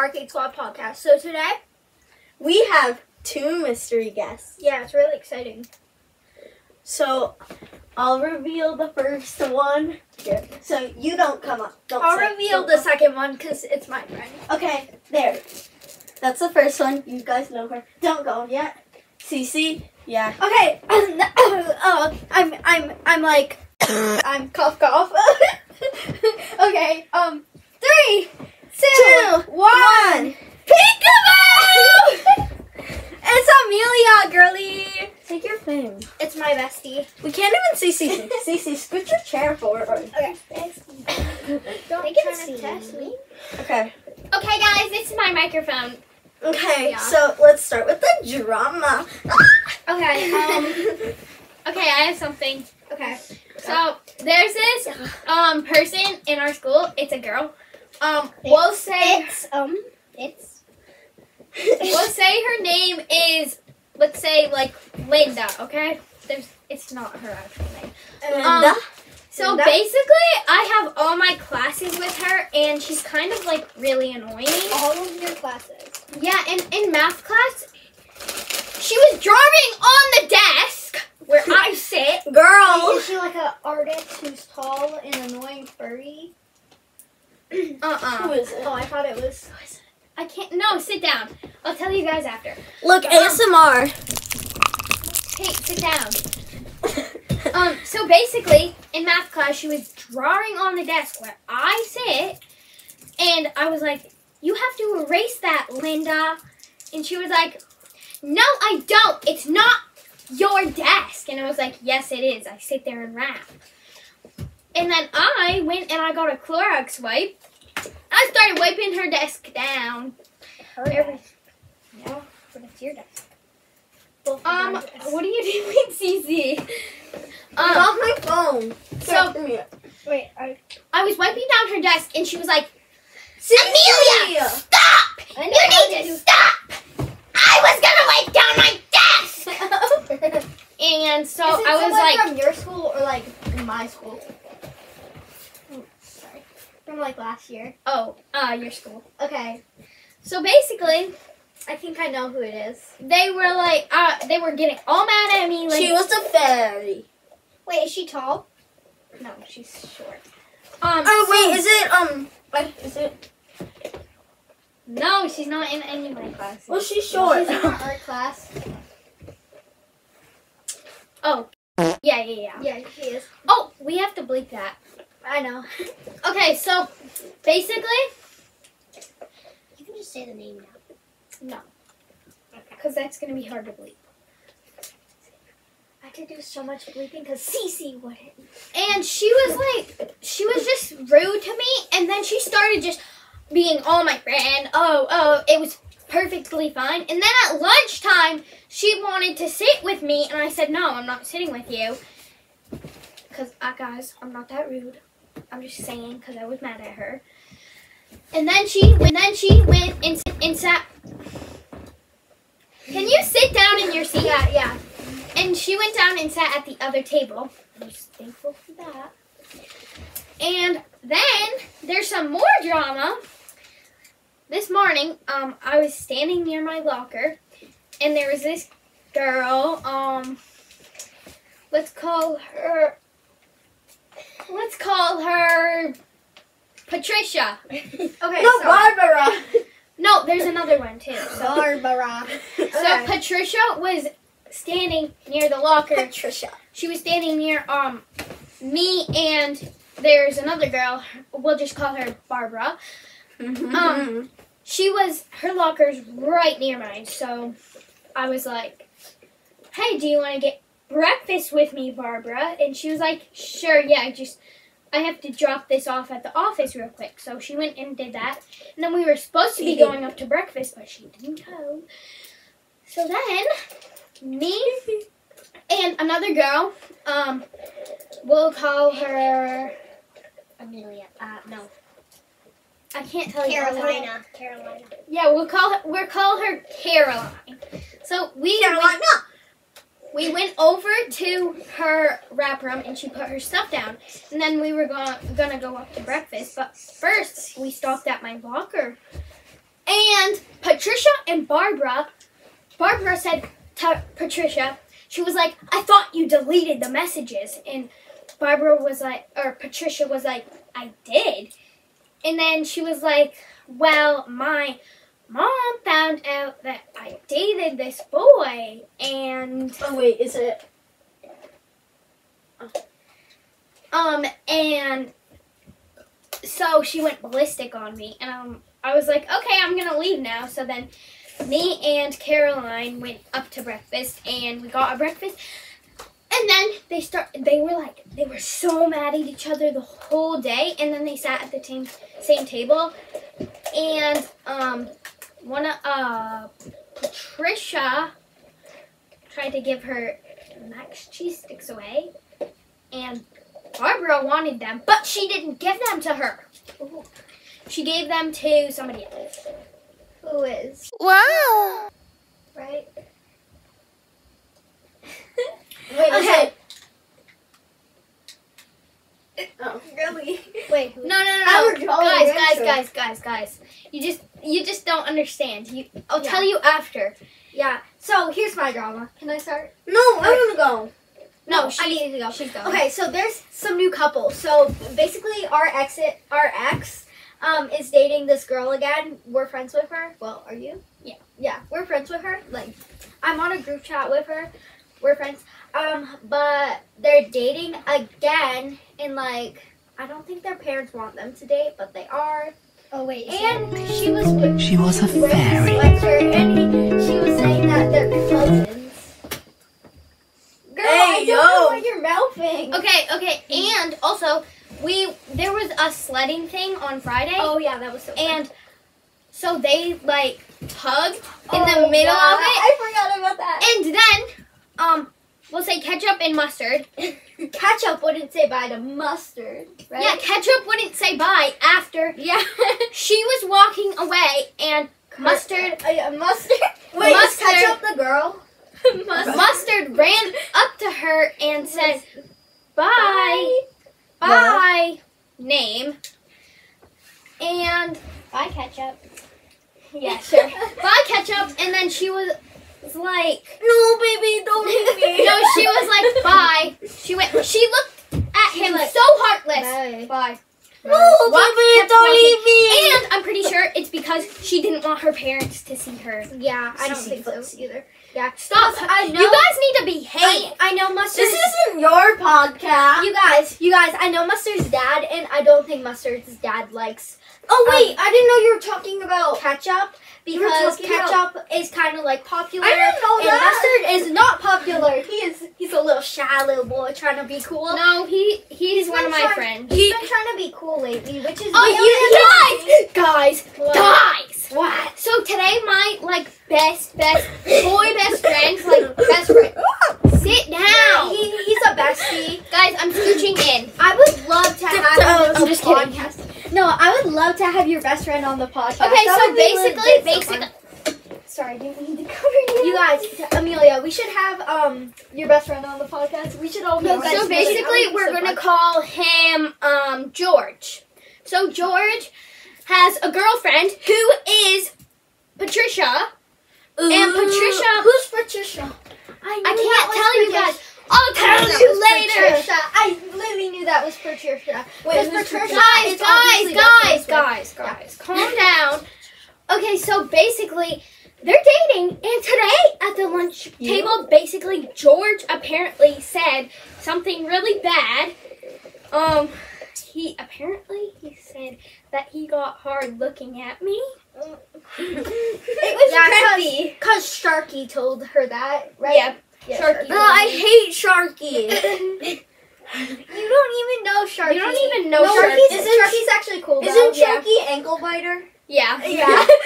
Arcade Squad podcast. So today, We have two mystery guests. yeah, it's really exciting. So I'll reveal the first one. So you don't come up. Don't I'll say- reveal the come- second one because it's my friend. Okay, there. That's the first one. You guys know her. Don't go yet. Ceci. Yeah. Okay, uh, I'm I'm I'm like I'm cough cough. okay, um, three, two, one. Peekaboo! it's Amelia, girly. Take your fame. It's my bestie. We can't even see Ceci. Ceci, scoot your chair forward. Okay. Don't They can see test me. me. Okay. Okay, guys, it's my microphone. Okay. Yeah. So let's start with the drama. Okay, um, okay, I have something. Okay. So there's this um person in our school. It's a girl. Um, we'll say It's um. It's we'll say her name is let's say like Linda. Okay, there's it's not her actual name. Linda. So Linda? basically, I have all my classes with her, and she's kind of like really annoying. all of your classes. Yeah, and in math class, she was drawing on the desk where I sit. Girl. Is she like an artist who's tall and annoying furry? Uh Who uh is it? Oh, I thought it was. I can't. No, sit down. I'll tell you guys after. Look, ASMR. Hey, sit down. Um, so basically, in math class, she was drawing on the desk where I sit, and I was like, "You have to erase that, Linda." And she was like, "No, I don't. It's not your desk." And I was like, "Yes, it is. I sit there and rap." And then I went and I got a Clorox wipe. I started wiping her desk down. Her desk. Yeah, but it's your desk. Both Um, what are you doing, Ceci? Um, off my phone. so. Wait, I. I was wiping down her desk, and she was like, Amelia, stop! You need to do- stop! I was gonna wipe down my desk! And so I was like, from your school or like my school? From like last year. oh, uh, your school. Okay, So basically, I think I know who it is. they were like, uh, they were getting all mad at me. Like, She was a fairy. Wait, is she tall? no, she's short. Um, Oh so- wait, is it um? What is it? no, she's not in any of my classes. Well, she's short. She's in our art class. oh, yeah, yeah, yeah. Yeah, she is. Oh, we have to bleep that. I know. Okay, so basically, You can just say the name now. No, because that's gonna be hard to bleep. I to do so much bleeping because Ceci wouldn't. And she was like, she was just rude to me, and then she started just being all my friend. Oh, oh, it was perfectly fine. And then at lunchtime, she wanted to sit with me, and I said, no, I'm not sitting with you. Because, uh, guys, I'm not that rude. I'm just saying because I was mad at her. And then she, and then she went and, and sat. Can you sit down in your seat? Yeah, yeah. And she went down and sat at the other table. I was thankful for that. And then there's some more drama. This morning, um, I was standing near my locker, and there was this girl. Um, let's call her. Let's call her Patricia. Okay, No, so Barbara. No, there's another one too. So, Barbara. so Okay. Patricia was standing near the locker. Patricia. she was standing near um me and there's another girl we'll just call her barbara Um, she was her locker's right near mine so i was like hey do you want to get breakfast with me barbara and she was like sure yeah I just i have to drop this off at the office real quick so she went and did that and then we were supposed to be going up to breakfast but she didn't go so then me and another girl um we'll call her Amelia. Uh, no. I can't tell you. last name. Carolina. Carolina. Yeah, we'll call her. We'll call her Caroline. So we Carolina. We went over to her wrap room and she put her stuff down, and then we were going gonna go up to breakfast. But first, we stopped at my locker, And Patricia and Barbara, Barbara said to Patricia, she was like, I thought you deleted the messages. And Barbara was like, or Patricia was like, I did. And then she was like, Well, my mom found out that I dated this boy. And, Oh wait, is it? um, and so she went ballistic on me. And um, I was like, Okay, I'm going to leave now. So then me and Caroline went up to breakfast and we got our breakfast. And then they start. They were like they were so mad at each other the whole day. And then they sat at the same same table, and um, one of uh Patricia tried to give her max cheese sticks away, and Barbara wanted them, but she didn't give them to her. She gave them to somebody else. Who is? Wow. Right? Wait, Okay. it? Oh. Really? Wait, no, no, no, no, guys, guys, guys, guys, guys. You just, you just don't understand. You, I'll Yeah. tell you after. Yeah. So here's my drama. Can I start? No, I want to go. No, I she, need to go. she's going. Okay, so there's some new couple. So basically, our exit, our ex, um, is dating this girl again. We're friends with her. Well, are you? Yeah. Yeah, we're friends with her. Like, I'm on a group chat with her. We're friends. Um, but they're dating again, and like, I don't think their parents want them to date, but they are. Oh wait. And she was with She was a fairy. sweatshirt, and he, she was saying that they're cousins. Girl, I don't know yo. what you're mouthing. Okay, okay, and also we there was a sledding thing on Friday, Oh yeah, that was so. fun. and so they like hugged in Oh, the middle yeah, of it, I forgot about that. and then um we'll say ketchup and mustard. Ketchup wouldn't say bye to mustard, right? Yeah, ketchup wouldn't say bye after Yeah. she was walking away, and mustard Uh, yeah, mustard. Wait, Mustard. is ketchup the girl? mustard. mustard ran up to her and said bye, Bye. bye, name, and Bye, ketchup. yeah, sure, bye ketchup, and then she was was like. No, baby, don't leave me. No, she was like, bye. She went. She looked at him like, so heartless. Bye. Bye. No, Walked- baby, don't walking. leave me. And I'm pretty sure it's because she didn't want her parents to see her. Yeah, I don't think so either. Yeah. Stop. I know. You guys need to behave. I, I know mustard. this isn't your podcast. You guys, you guys, I know Mustard's dad, and I don't think Mustard's dad likes oh wait, um, I didn't know you were talking about. ketchup because ketchup is kind of like popular. I didn't know and that. Mustard is not popular. He is he's a little shy little boy trying to be cool. No, he he's, one of my trying- friends. He's been trying to be cool lately, which is Oh, you guys, guys, What? guys. What? So today, my like best, best boy, best friend, like best friend. Sit down, He, he's a bestie. guys. I'm scooching in. I would love to have a I'm just kidding. podcast. No, I would love to have your best friend on the podcast. Okay, so basically, basically, sorry, I didn't mean to cover you. You guys, Amelia, we should have um your best friend on the podcast. We should all know. So basically, we're gonna call him um George. So George has a girlfriend who is Patricia, and Patricia. Who's Patricia? I, I can't tell you guys. I'll tell you later. Patricia. I literally knew that was Patricia. Wait, Patricia Guys, guys, guys, guys, guys, calm down. Okay, so basically, they're dating, and today at the lunch table, basically, George apparently said something really bad. Um, he apparently he said that he got hard looking at me. It was Yeah, creepy. Cause Sharky told her that, right? Yeah, Yeah, Sharky. No, I hate Sharky. You don't even know Sharky. You don't even know no, Sharky. Isn't- Sharky's actually cool. Isn't though. Sharky ankle biter? Yeah. Yeah.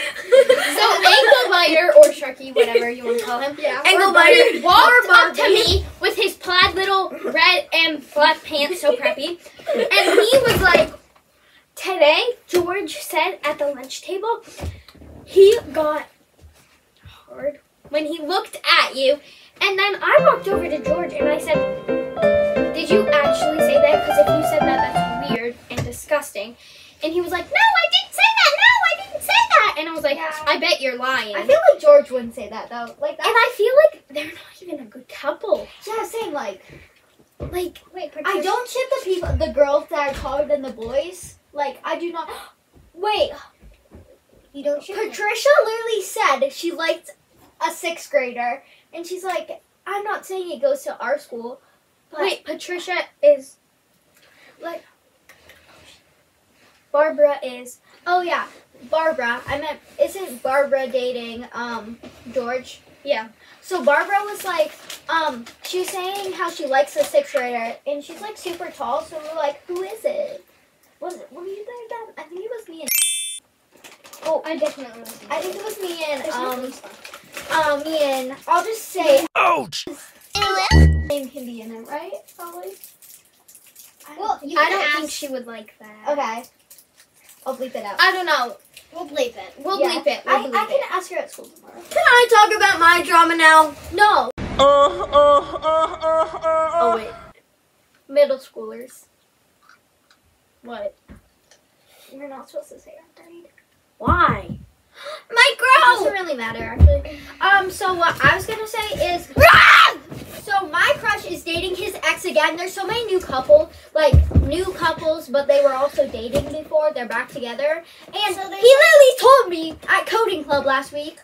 So ankle biter or Sharky, whatever you want to call him. yeah. Ankle biter. Walked up to me with his plaid little red and black pants, so preppy. And he was like, Today, George said at the lunch table, he got hard when he looked at you. And then I walked over to George and I said, Did you actually say that? Because if you said that, that's weird and disgusting. And he was like, No, I didn't say that. No, I didn't say that. and I was like, Yeah. I bet you're lying. I feel like George wouldn't say that though. Like and. I feel like they're not even a good couple. Yeah, same. Like Like, wait, I don't ship the people, the girls that are taller than the boys. Like I do not. Wait, You don't ship them. Patricia literally said she liked a sixth grader, and she's like, I'm not saying it goes to our school, but Wait, Patricia is like Barbara is oh yeah, Barbara. I meant isn't Barbara dating um George? yeah. So Barbara was like, um, she was saying how she likes a sixth grader, and she's like super tall. So we're like, who is it? Was it? Were you there again? I think it was me and. Oh, I definitely was. I think it was me and um. Um me and I'll just say Ouch! name can be in it, right? Probably. I don't Well, you I don't think she would like that. Okay. I'll bleep it out. I don't know. We'll bleep it. We'll Yeah. bleep it. We'll I, bleep I can it. ask her at school tomorrow. Can I talk about my drama now? No. Uh, uh, uh, uh, uh, Oh wait. Middle schoolers. What? You're not supposed to say our grade. Why? My girl! Doesn't really matter actually. Um, so what I was gonna say is So my crush is dating his ex again. There's so many new couple, like new couples, but they were also dating before. They're back together. And So he literally told me at coding club last week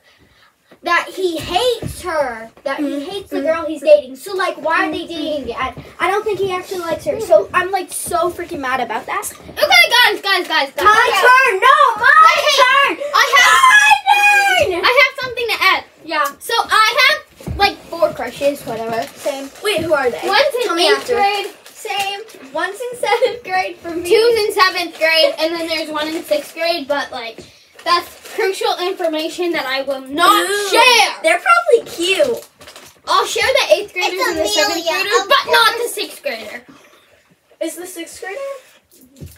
that he hates her. That he mm-hmm. hates the mm-hmm. girl he's dating. So like why are they mm-hmm. dating again? I don't think he actually likes her. So I'm like so freaking mad about that. okay, guys, guys, guys, guys. My turn. No, my turn. I have. My turn. I have something to add. Yeah. So I have like four crushes, whatever. Same. Wait, who are they? One's in Tell eighth after. grade, Same. One's in seventh grade for me. two's in seventh grade, and then there's one in sixth grade. But like, that's crucial information that I will not Ooh. share. They're probably cute. I'll share the eighth graders It's and the seventh Amelia, graders, of but not the sixth grader. Is the sixth grader?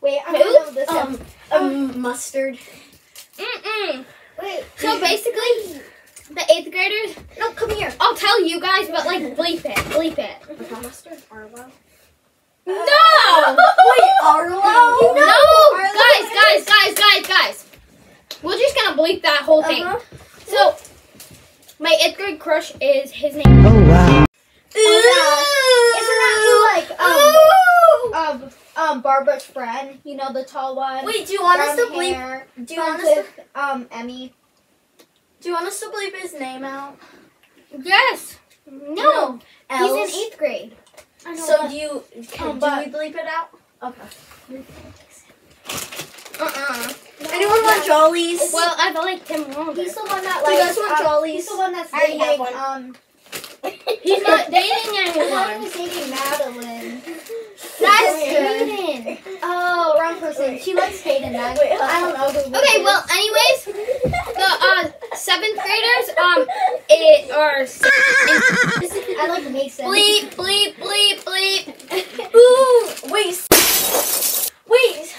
Wait, I Who? don't know this. Um, um, mustard. Mm-mm. Wait. So basically, the eighth graders, No, come here. I'll tell you guys, but like, bleep it, bleep it. Mustard. Arlo. No! Wait, Arlo. No! Guys, guys, guys, guys, guys. We're just gonna bleep that whole thing. Uh-huh. So, my eighth grade crush is his name. Oh, wow. Oh, yeah. Isn't that who, like, um, um, um, Barbara's friend? You know, the tall one. Wait, do you want us to brown bleep? hair, Do you want us to? with, um, Emmy. Do you want us to bleep his name out? Yes. No. He's in eighth grade. I know, So do you? Can, Um, do but- we bleep it out? Okay. Uh-uh. Anyone want jollies? Well, I've liked him longer. He's the one that Do you guys want um, jollies? He's the one that's I dating. one. Um, He's not dating anyone. who's dating Madeline. That's Hayden. Hayden. Oh, wrong person. She likes Hayden. Then. Wait, I don't know who. Okay, it well, anyways, the uh, seventh graders, um, it are I like Mason. bleep, bleep, bleep, bleep. Ooh, wait, s- wait,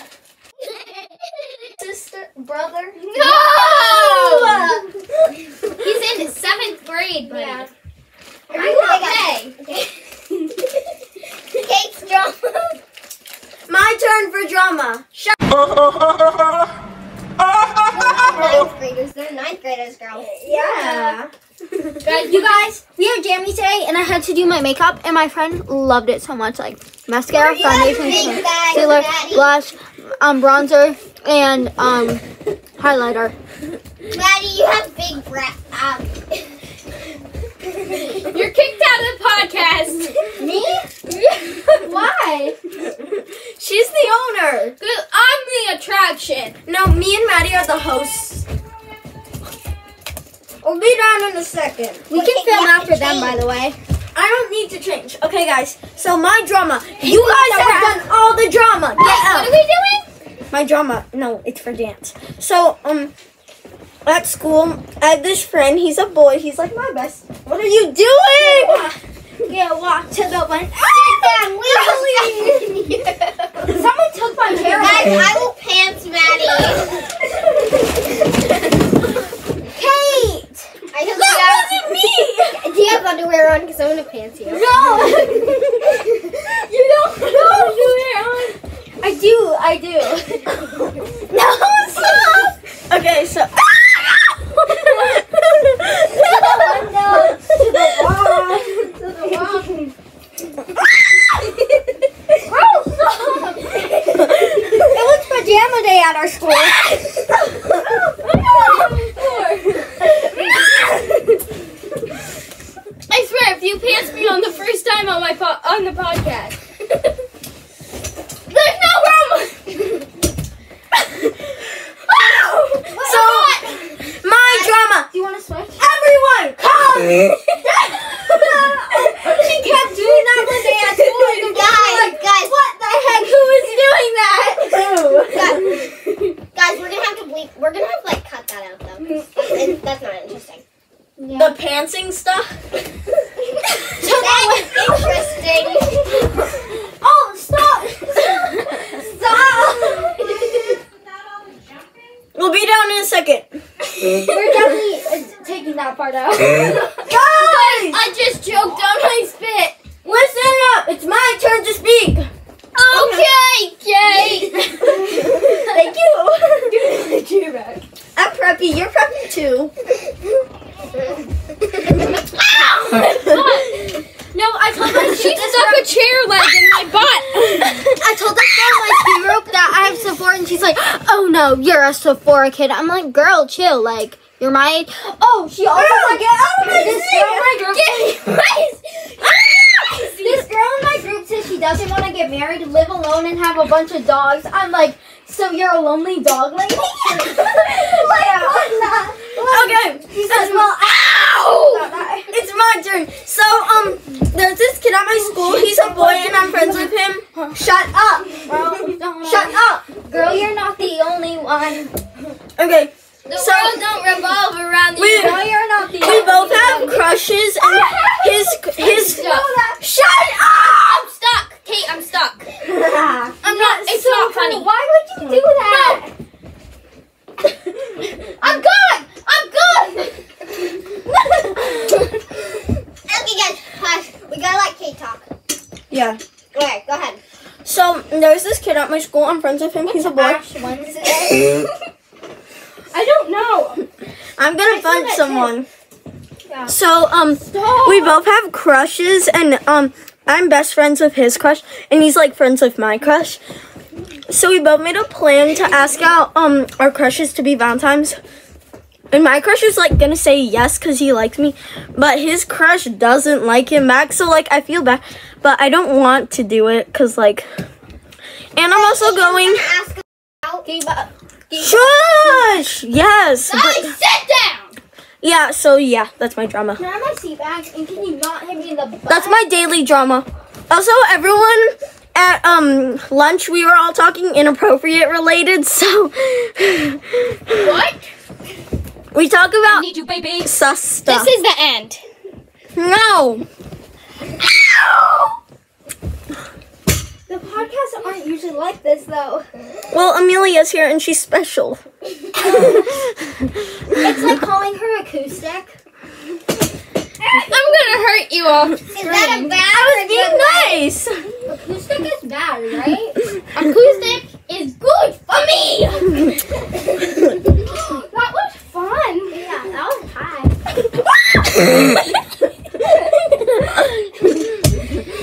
sister, brother. No! He's in seventh grade, buddy. Yeah. I'm okay. Kate's drama. My turn for drama. Shut. ninth graders. They're ninth graders, girl. Yeah. Guys, You guys, we are jammy today, and I had to do my makeup, and my friend loved it so much. Like mascara, foundation, concealer, blush, um, bronzer, and um, highlighter. Maddie, you have big breath. Um, You're kicked out of the podcast. Me? Why? She's the owner. Good, I'm the attraction. No, me and Maddie are the hosts. We'll be down in a second. We can film after them, by the way. I don't need to change. Okay, guys. So my drama. You guys have done all the drama. Get What out. are we doing? My drama. No, it's for dance. So um, at school, I have this friend. He's a boy. He's like my best. What are you doing? Yeah, walk to the one. Someone took my hair. Guys, I will pants Maddie. Kate! I took That wasn't me. Do you have underwear on? Because I'm gonna pants you. No! you don't have underwear on. I do, I do. No, stop. Okay, on the first time on my po- on the podcast. There's no room. So, my drama. Do you want to switch? Everyone, come! she kept doing that with the dance. Guys, guys, What the heck? Who is doing that? guys, we're gonna have to bleep. We're gonna have like cut that out though. 'cause it- That's not interesting. The pantsing stuff. That's interesting. Oh, stop! Stop! We'll be down in a second. We're definitely uh, taking that part out. Guys! I just choked on my spit. Listen up! It's my turn to speak! Okay, Kate. Thank you! Cheer back. I'm preppy, you're preppy too. No, I told her she stuck a chair leg in my butt. I told this girl in my ski group that I have Sephora, and she's like, "Oh no, you're a Sephora kid." I'm like, "Girl, chill. Like, you're my age." She also like, get out of my this girl in my group. This girl in my group says she doesn't want to get married, live alone, and have a bunch of dogs. I'm like, so you're a lonely dog lady? like, what? Okay, says, well, ow! It's my turn. So, um, there's this kid at my school. He's a boy and I'm friends with him. Shut up! Shut up! Girl, you're not the only one. Okay, The So- world don't revolve around the we, Girl, you're not the we only both have crushes and ah, his, his, shut I'm stuck. Kate, I'm stuck. I'm not. It's not funny. Why would you do that? I'm good. I'm good. Okay, guys, hush. We gotta let Kate talk. Yeah. Okay, go ahead. So, there's this kid at my school. I'm friends with him. He's a boy. Ash Wednesday. I don't know. I'm gonna find someone. Yeah. So, um, we both have crushes, and um, I'm best friends with his crush, and he's like friends with my crush. So we both made a plan to ask out um our crushes to be Valentine's. And my crush is like gonna say yes because he likes me, but his crush doesn't like him back. So like I feel bad, but I don't want to do it because like. And I'm also going. Ask out. Shush! Yes. But-. Yeah. So yeah, that's my drama. Can I have my seat back? And can you not hit me in the butt? That's my daily drama. Also, everyone at um lunch we were all talking inappropriate related, so What? we talk about Need you, baby. sus stuff. This is the end. no. The podcasts aren't usually like this, though. Well, Amelia's here and she's special. It's like calling her acoustic. I'm gonna hurt you all. Is that a bad I was being good nice. Acoustic is bad, right? Acoustic is good for me. that was fun. Yeah, that was high.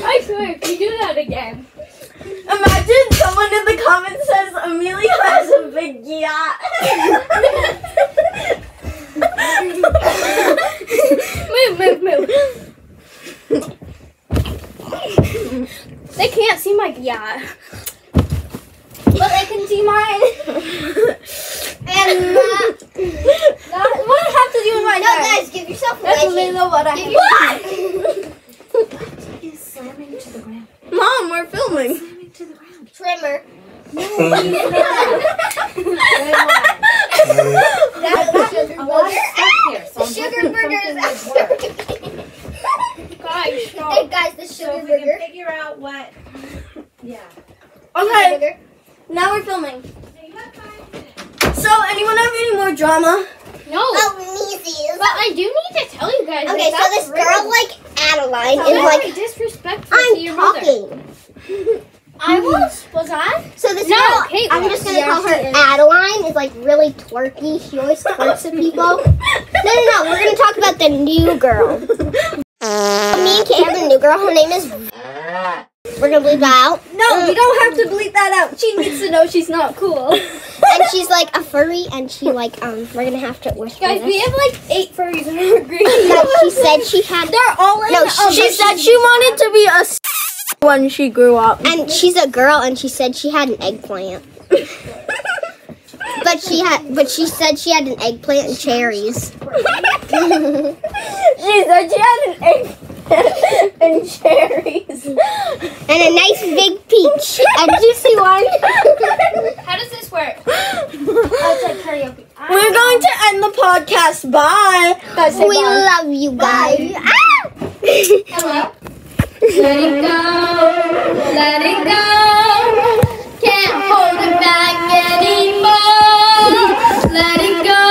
I swear, if you do that again. Imagine someone in the comments says Amelia has a big yacht. Move, move, move. They can't see my yacht. But they can see mine. And uh, That, what does it have to do with my no, neck? guys, give yourself a That's away. only what I Give have. yourself He's slamming to the ground. Mom, we're filming. Slamming to the ground. trimmer. Sugar The sugar burger is after. Guys, Hey guys, the sugar burger. figure out what. Yeah. Okay, now we're filming. So, anyone have any more drama? No. Oh, Meezies. But I do need to tell you guys. Okay, so this that's girl, like Adeline, That's is like, very disrespectful to your I'm mother. I was. Was I? So this No, girl, Kate I'm was. just gonna Yeah, call her. Adeline, is like really twerky. She always twerks at people. No, no, no. We're gonna talk about the new girl. Me and Kate have a new girl. Her name is. We're gonna bleep that out. No, you don't have to bleep that out. She needs to know she's not cool. And she's like a furry, and she like um. We're gonna have to whisper Guys, we have like eight furries in our group. No, she said she had. They're all in. No, she- She said she wanted to be a when she grew up. And she's a girl, and she said she had an eggplant. but she had, but she said she had an eggplant and cherries. She said she had an egg and cherries. and a nice big peach, a juicy one. How does this work? Like karaoke. We're going to end the podcast. Bye. Guys, we bye. love you guys. Ah! Hello. Let it go. Let it go. Can't hold it back anymore. Let it go.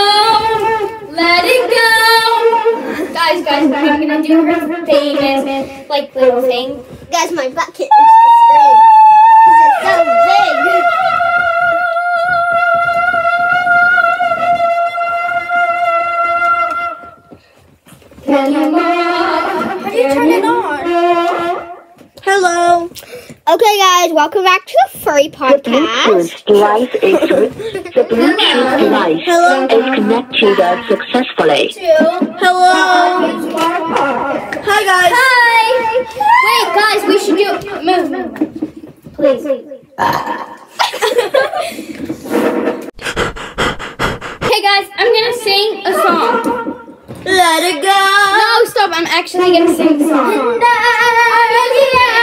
Let it go. Guys, guys, I'm gonna do her famous, like, little thing. Guys, my the it's so big. Okay, guys, welcome back to the furry podcast. Bluetooth device is the Bluetooth device Hello. is connected successfully. Hello. Hi guys. Hi. Wait, guys, we should do move, move. Please. hey guys, I'm gonna sing a song. Let it go. No, stop! I'm actually gonna sing the song.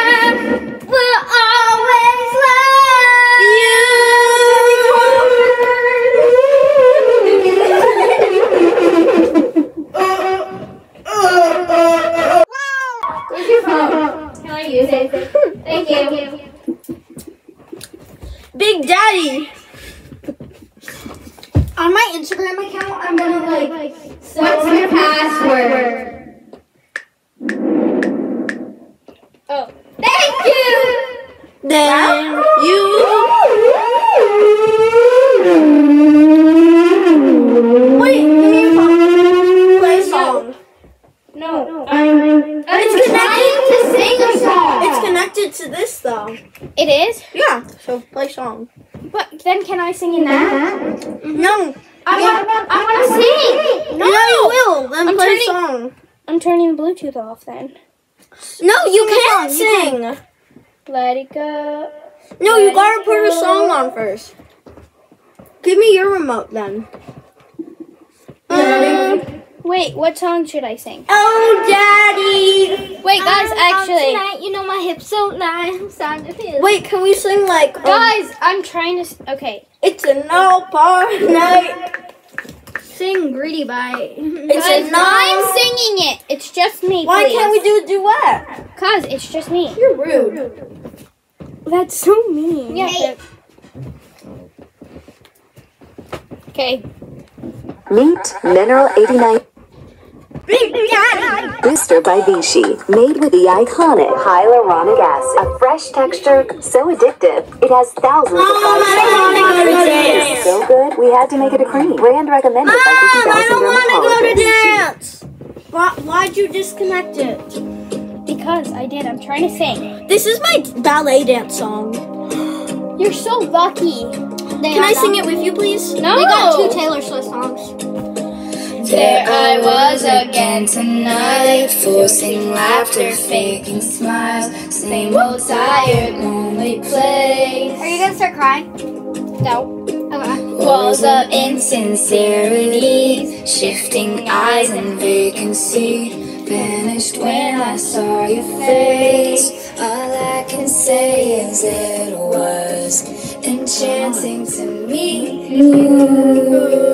Thank you. Can I use it? Thank you. Big Daddy. On my Instagram account, I'm gonna like. What's your password? Then can I sing in that? No. I want. I want to sing. No, you will. Then I'm play turning- a song. I'm turning the Bluetooth off then. No, you can't song, you sing. Let it go. No, you gotta put a song on first. Give me your remote then. Um, Wait, what song should I sing? oh, Daddy. Wait, guys, actually, tonight, you know my hips so nice. Sound. Wait, can we sing like? um, guys, I'm trying to. Okay, It's an all party night. sing "Greedy" by. It's guys, a I'm singing it. It's just me. Why please. can't we do a duet? Cause it's just me. You're rude. That's so mean. Yeah. Hey. Okay. Meet Mineral 89 Big Daddy. Booster by Vichy, made with the iconic hyaluronic acid. A fresh texture, so addictive, it has thousands of oh, Mom, I don't want to go to dance. It's so good, we had to make it a cream. Brand recommended by ah, Mom, I don't want to go to dance. Why, why'd you disconnect it? Because I did. I'm trying to sing. This is my ballet dance song. You're so lucky. Can I sing it with you, please? No. We got two Taylor Swift songs. There I was again tonight, forcing laughter, faking smiles. Same old tired, lonely place. Are you gonna start crying? No. Okay. Walls of insincerity, shifting eyes and vacancy. Vanished when I saw your face. All I can say is it was enchanting to meet you.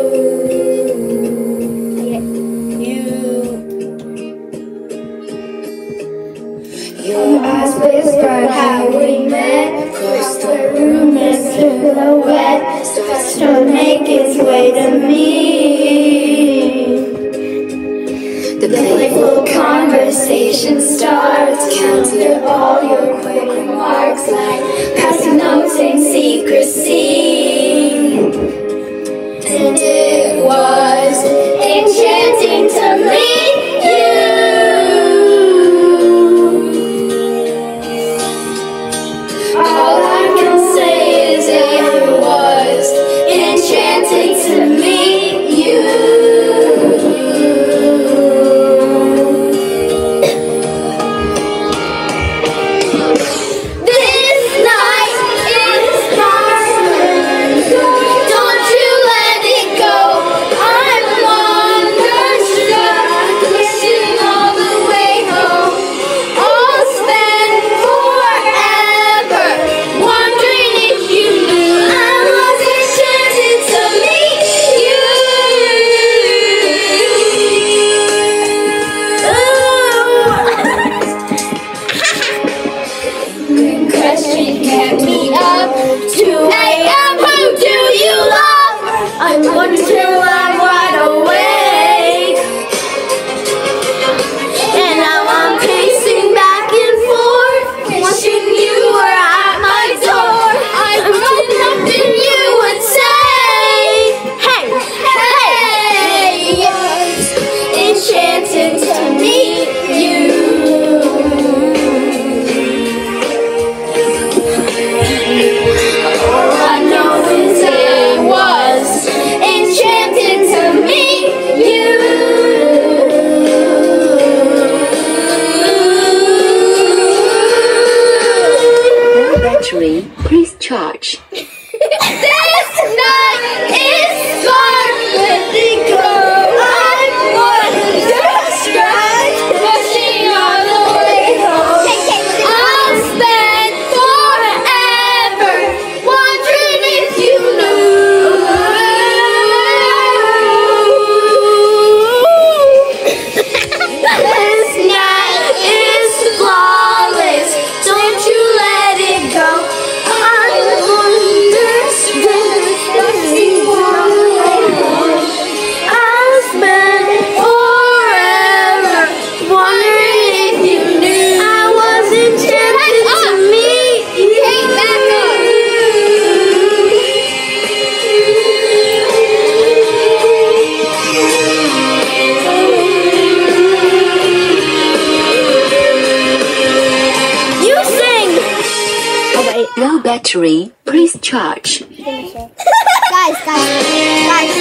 Low battery. Please charge. guys, guys, guys.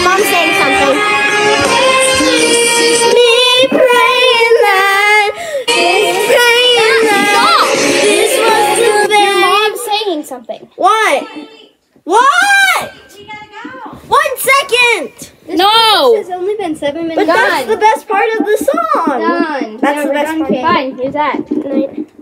Mom saying something. Me praying that. Praying that. This was too bad. Your mom saying something. What? What? Go. One second. This no. It's only been seven minutes. But done. that's the best part of the song. Done. That's yeah, the best done part. Fine. Here's that.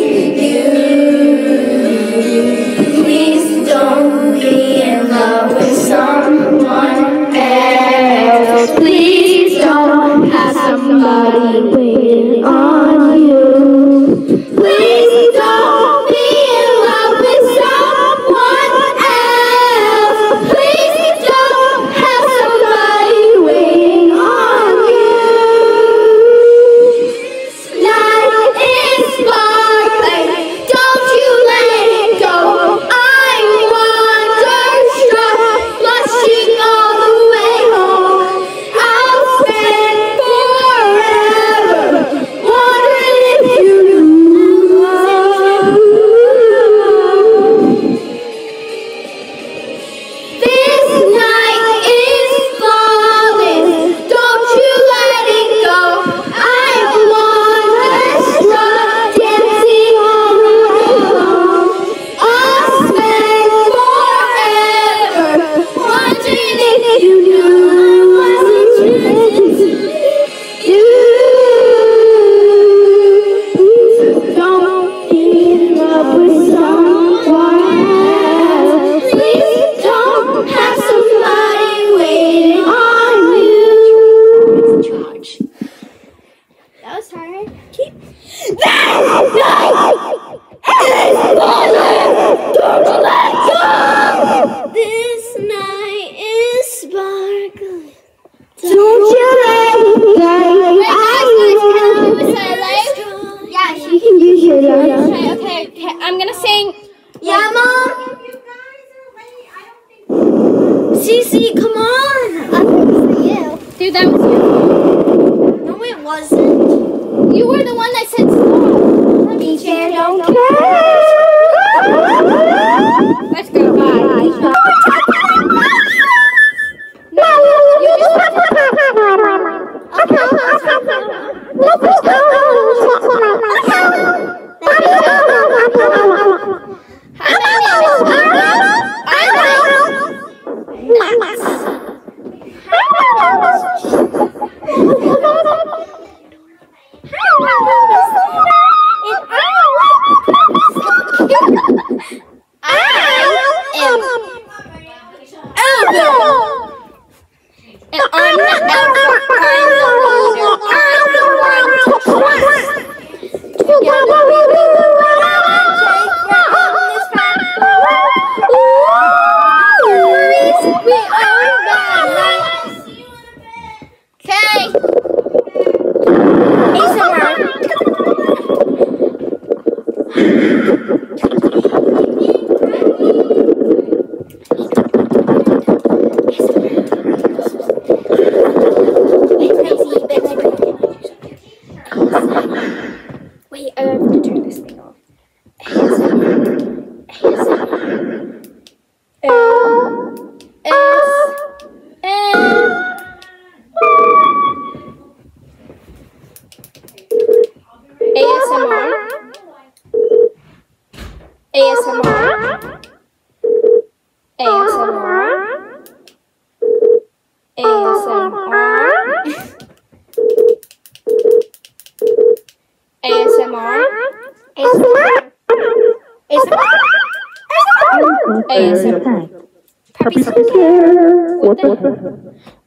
Body.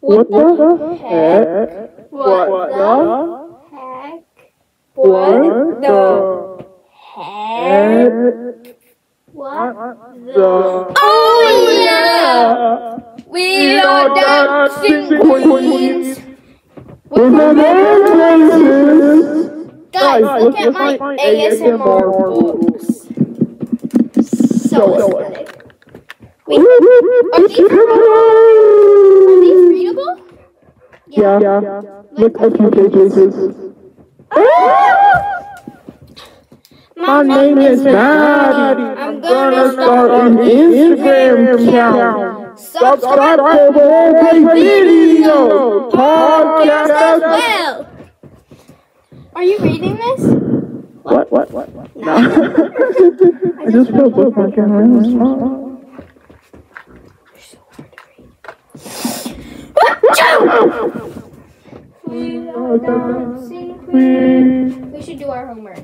What the Look at the pages. My name is Maddie. I'm gonna start an Instagram account. Subscribe for more great videos, podcast as well. Are you reading this? What? What? What? No. I just put book my camera. We should do our homework.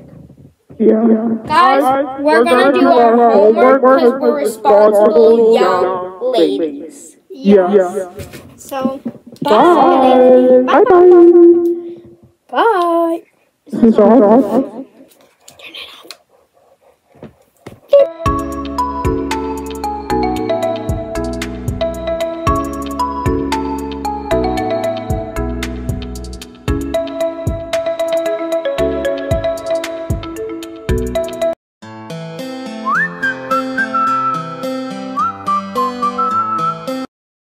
Yeah. Guys, we're gonna do our homework because we're responsible young ladies. Yeah. So, Bye. Bye. Bye. bye. This is all.